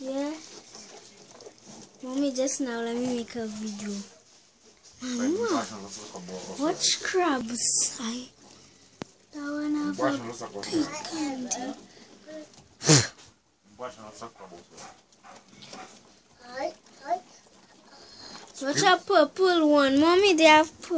Yeah. Mommy, just now let me make a video. Mama, watch crabs. I that one have a big candy. Watch a purple one. Mommy, they have purple.